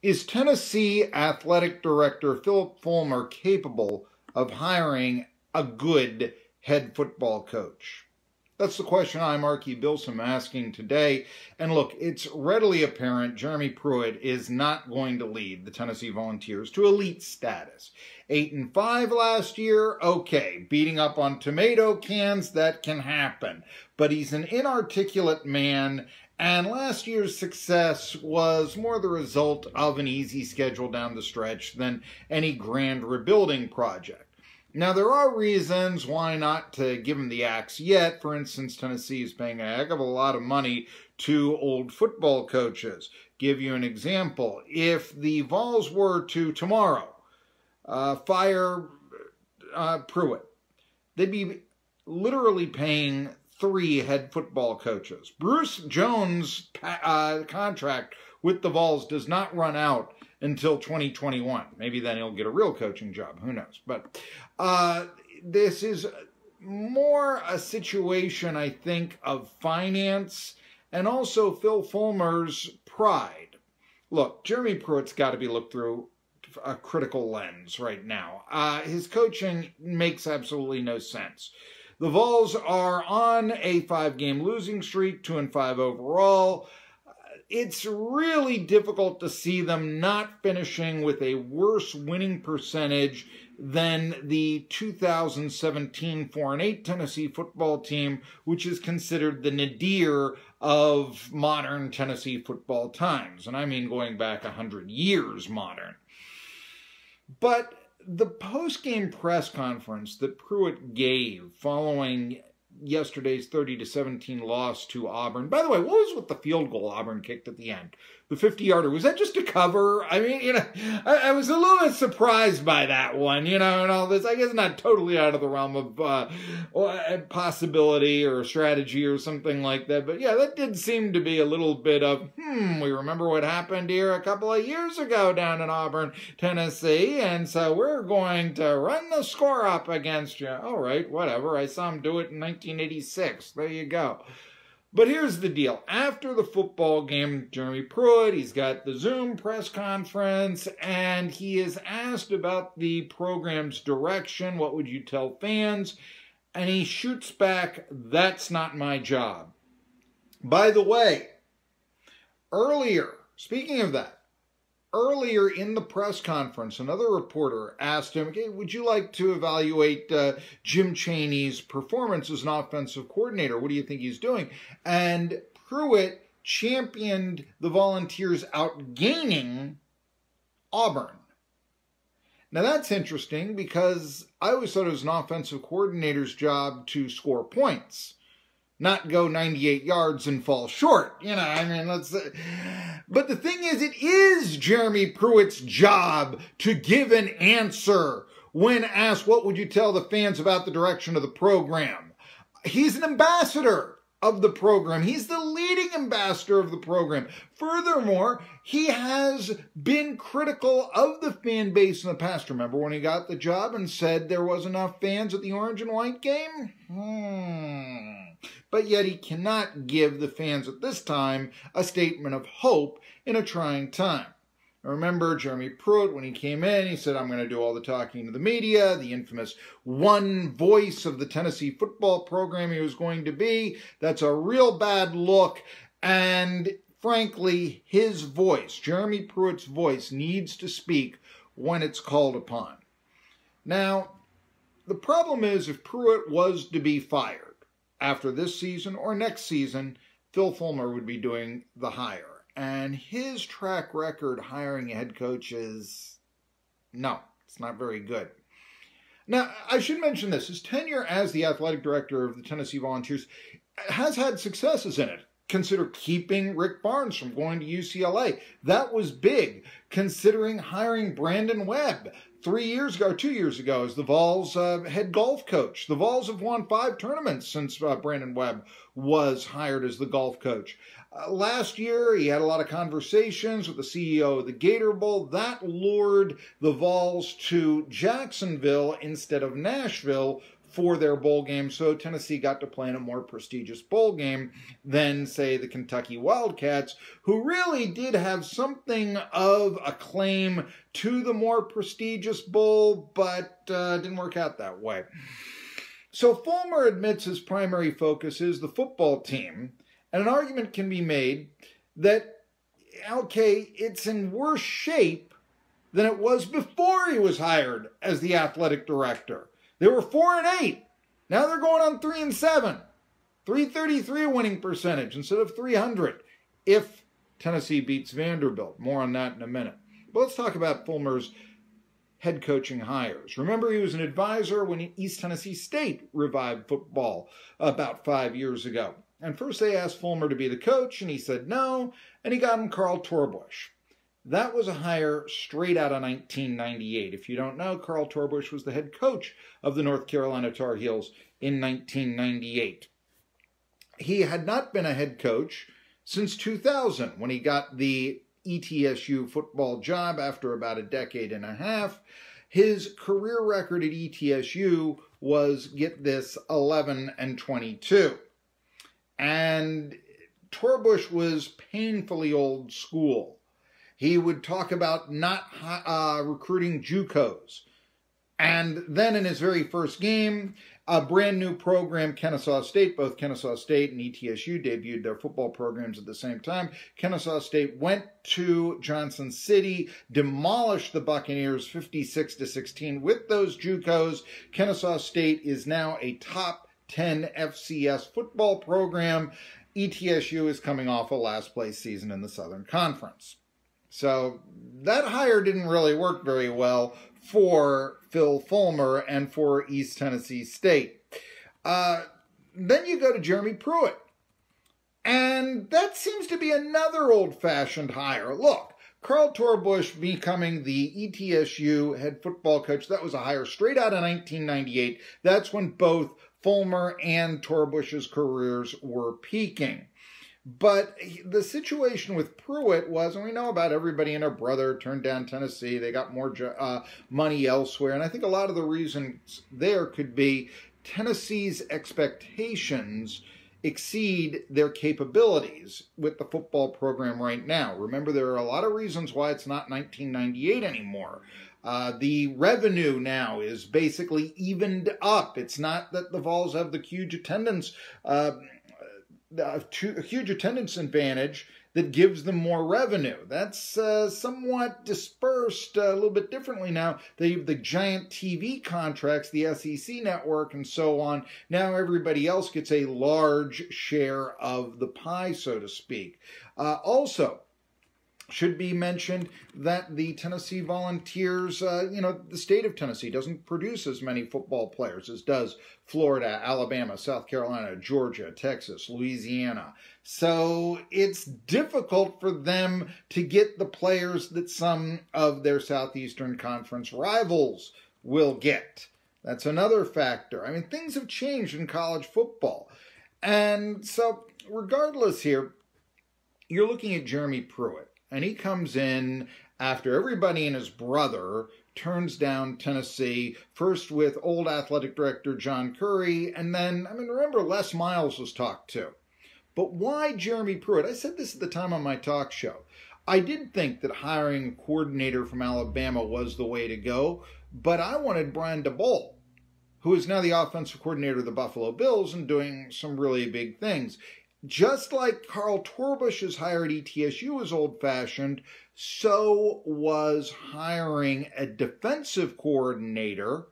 Is Tennessee athletic director Philip Fulmer capable of hiring a good head football coach? That's the question I'm Marky Billson asking today. And look, it's readily apparent Jeremy Pruitt is not going to lead the Tennessee Volunteers to elite status. Eight and five last year, okay. Beating up on tomato cans, that can happen. But he's an inarticulate man and last year's success was more the result of an easy schedule down the stretch than any grand rebuilding project. Now, there are reasons why not to give him the axe yet. For instance, Tennessee is paying a heck of a lot of money to old football coaches. Give you an example. If the Vols were to tomorrow uh, fire uh, Pruitt, they'd be literally paying three head football coaches. Butch Jones' uh, contract with the Vols does not run out until 2021. Maybe then he'll get a real coaching job. Who knows? But uh, this is more a situation, I think, of finance and also Phil Fulmer's pride. Look, Jeremy Pruitt's got to be looked through a critical lens right now. Uh, his coaching makes absolutely no sense. The Vols are on a five game losing streak, two and five overall. It's really difficult to see them not finishing with a worse winning percentage than the 2017 4 and 8 Tennessee football team, which is considered the nadir of modern Tennessee football times. And I mean going back 100 years modern. But the post-game press conference that Pruitt gave following yesterday's 30 to 17 loss to Auburn. By the way, what was with the field goal Auburn kicked at the end? The 50 yarder. Was that just a cover? I mean, you know, I, I, was a little bit surprised by that one, you know, and all this. I guess not totally out of the realm of uh, possibility or strategy or something like that. But yeah, that did seem to be a little bit of, hmm, we remember what happened here a couple of years ago down in Auburn, Tennessee. And so we're going to run the score up against you. All right, whatever. I saw him do it in 1986. There you go. But here's the deal. After the football game, Jeremy Pruitt, he's got the Zoom press conference, and he is asked about the program's direction. What would you tell fans? And he shoots back, that's not my job. By the way, earlier, speaking of that, earlier in the press conference, another reporter asked him, okay, would you like to evaluate uh, Jim Chaney's performance as an offensive coordinator? What do you think he's doing? And Pruitt championed the Volunteers outgaining Auburn. Now that's interesting because I always thought it was an offensive coordinator's job to score points not go 98 yards and fall short. You know, I mean, let's. Uh, but the thing is, it is Jeremy Pruitt's job to give an answer when asked, what would you tell the fans about the direction of the program? He's an ambassador of the program. He's the leading ambassador of the program. Furthermore, he has been critical of the fan base in the past. Remember when he got the job and said there was enough fans at the orange and white game? Hmm but yet he cannot give the fans at this time a statement of hope in a trying time. I remember Jeremy Pruitt, when he came in, he said, I'm going to do all the talking to the media, the infamous one voice of the Tennessee football program he was going to be. That's a real bad look. And frankly, his voice, Jeremy Pruitt's voice, needs to speak when it's called upon. Now, the problem is if Pruitt was to be fired, after this season or next season, Phil Fulmer would be doing the hire. And his track record hiring head coaches, no, it's not very good. Now, I should mention this his tenure as the athletic director of the Tennessee Volunteers has had successes in it. Consider keeping Rick Barnes from going to UCLA. That was big, considering hiring Brennan Webb three years ago, two years ago, as the Vols uh, head golf coach. The Vols have won five tournaments since uh, Brennan Webb was hired as the golf coach. Uh, last year, he had a lot of conversations with the CEO of the Gator Bowl. That lured the Vols to Jacksonville instead of Nashville for their bowl game, so Tennessee got to play in a more prestigious bowl game than, say, the Kentucky Wildcats, who really did have something of a claim to the more prestigious bowl, but uh, didn't work out that way. So Fulmer admits his primary focus is the football team, and an argument can be made that, okay, it's in worse shape than it was before he was hired as the athletic director. They were four and eight. Now they're going on three and seven. 333 winning percentage instead of 300 if Tennessee beats Vanderbilt. More on that in a minute. But let's talk about Fulmer's head coaching hires. Remember, he was an advisor when East Tennessee State revived football about five years ago. And first they asked Fulmer to be the coach, and he said no, and he got him Carl Torbush. That was a hire straight out of 1998. If you don't know, Carl Torbush was the head coach of the North Carolina Tar Heels in 1998. He had not been a head coach since 2000 when he got the ETSU football job after about a decade and a half. His career record at ETSU was, get this, 11 and 22. And Torbush was painfully old school. He would talk about not uh, recruiting JUCOs. And then in his very first game, a brand new program, Kennesaw State, both Kennesaw State and ETSU debuted their football programs at the same time. Kennesaw State went to Johnson City, demolished the Buccaneers 56 to 16 with those JUCOs. Kennesaw State is now a top 10 FCS football program. ETSU is coming off a last place season in the Southern Conference. So that hire didn't really work very well for Phil Fulmer and for East Tennessee State. Uh, then you go to Jeremy Pruitt. And that seems to be another old fashioned hire. Look, Carl Torbush becoming the ETSU head football coach, that was a hire straight out of 1998. That's when both Fulmer and Torbush's careers were peaking. But the situation with Pruitt was, and we know about everybody and her brother turned down Tennessee. They got more uh, money elsewhere. And I think a lot of the reasons there could be Tennessee's expectations exceed their capabilities with the football program right now. Remember, there are a lot of reasons why it's not 1998 anymore. Uh, the revenue now is basically evened up. It's not that the Vols have the huge attendance. Uh, a, huge attendance advantage that gives them more revenue. That's uh, somewhat dispersed uh, a little bit differently now. They have the giant TV contracts, the SEC network, and so on. Now everybody else gets a large share of the pie, so to speak. Uh, also, should be mentioned that the Tennessee Volunteers, uh, you know, the state of Tennessee doesn't produce as many football players as does Florida, Alabama, South Carolina, Georgia, Texas, Louisiana. So it's difficult for them to get the players that some of their Southeastern Conference rivals will get. That's another factor. I mean, things have changed in college football. And so, regardless here, you're looking at Jeremy Pruitt and he comes in after everybody and his brother turns down Tennessee, first with old athletic director John Currie, and then, I mean, remember, Les Miles was talked to. But why Jeremy Pruitt? I said this at the time on my talk show. I did think that hiring a coordinator from Alabama was the way to go, but I wanted Brian Daboll, who is now the offensive coordinator of the Buffalo Bills and doing some really big things. Just like Carl Torbush's hire at ETSU was old fashioned, so was hiring a defensive coordinator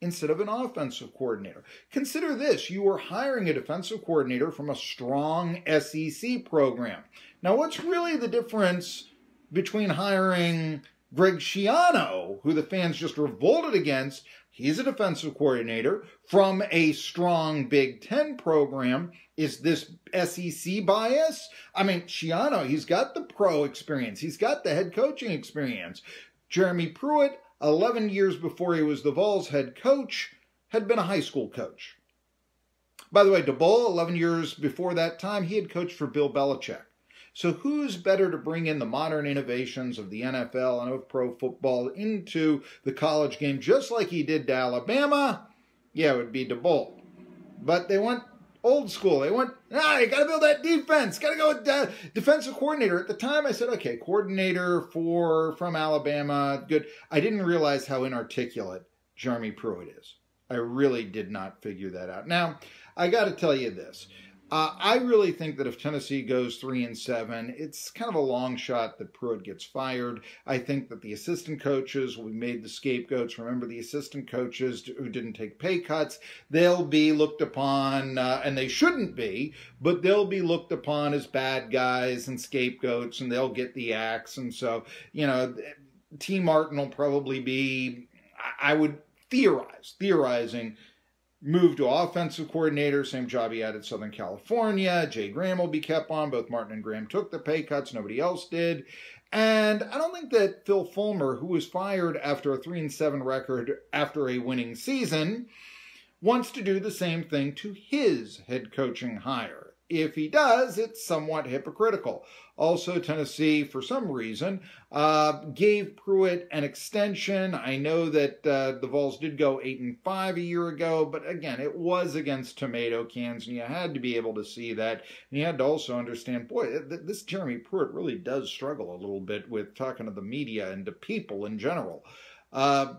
instead of an offensive coordinator. Consider this you are hiring a defensive coordinator from a strong SEC program. Now, what's really the difference between hiring Greg Schiano, who the fans just revolted against, he's a defensive coordinator from a strong Big Ten program. Is this SEC bias? I mean, Schiano, he's got the pro experience, he's got the head coaching experience. Jeremy Pruitt, 11 years before he was the Vols head coach, had been a high school coach. By the way, Daboll, 11 years before that time, he had coached for Bill Belichick. So, who's better to bring in the modern innovations of the NFL and of pro football into the college game, just like he did to Alabama? Yeah, it would be Daboll. But they went old school. They went, ah, you got to build that defense. Got to go with uh, defensive coordinator. At the time, I said, okay, coordinator for from Alabama, good. I didn't realize how inarticulate Jeremy Pruitt is. I really did not figure that out. Now, I got to tell you this. Uh, I really think that if Tennessee goes three and seven, it's kind of a long shot that Pruitt gets fired. I think that the assistant coaches will be made the scapegoats. Remember, the assistant coaches who didn't take pay cuts, they'll be looked upon, uh, and they shouldn't be, but they'll be looked upon as bad guys and scapegoats, and they'll get the axe. And so, you know, Tee Martin will probably be, I would theorize, theorizing moved to offensive coordinator, same job he had at Southern California. Jay Graham will be kept on. Both Martin and Graham took the pay cuts, nobody else did. And I don't think that Phil Fulmer, who was fired after a 3 and 7 record after a winning season, wants to do the same thing to his head coaching hire. If he does, it's somewhat hypocritical. Also, Tennessee, for some reason, uh, gave Pruitt an extension. I know that uh, the Vols did go eight and five a year ago, but again, it was against tomato cans, and you had to be able to see that. And you had to also understand, boy, this Jeremy Pruitt really does struggle a little bit with talking to the media and to people in general. Uh,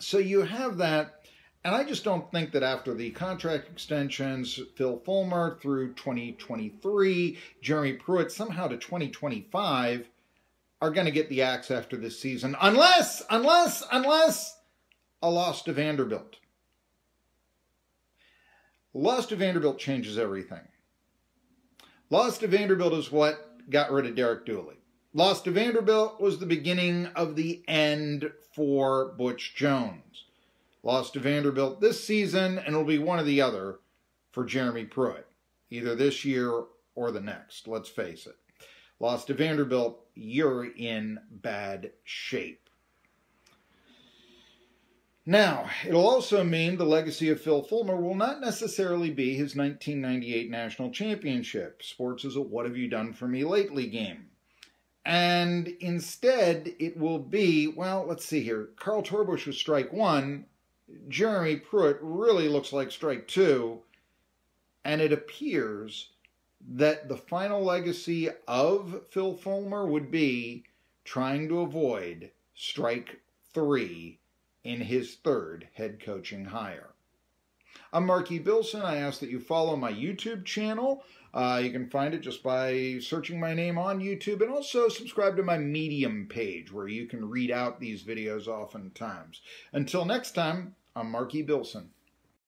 so you have that. And I just don't think that after the contract extensions, Phil Fulmer through 2023, Jeremy Pruitt somehow to 2025 are going to get the axe after this season, unless, unless, unless a loss to Vanderbilt. Loss to Vanderbilt changes everything. Loss to Vanderbilt is what got rid of Derek Dooley. Loss to Vanderbilt was the beginning of the end for Butch Jones. Lost to Vanderbilt this season, and it'll be one or the other for Jeremy Pruitt, either this year or the next. Let's face it. Lost to Vanderbilt, you're in bad shape. Now, it'll also mean the legacy of Phil Fulmer will not necessarily be his 1998 national championship. Sports is a what have you done for me lately game. And instead, it will be, well, let's see here. Carl Torbush was strike one, Jeremy Pruitt really looks like strike two, and it appears that the final legacy of Phil Fulmer would be trying to avoid strike three in his third head coaching hire. I'm Marky Billson. I ask that you follow my YouTube channel. Uh, you can find it just by searching my name on YouTube and also subscribe to my Medium page where you can read out these videos oftentimes. Until next time, I'm Marky Billson.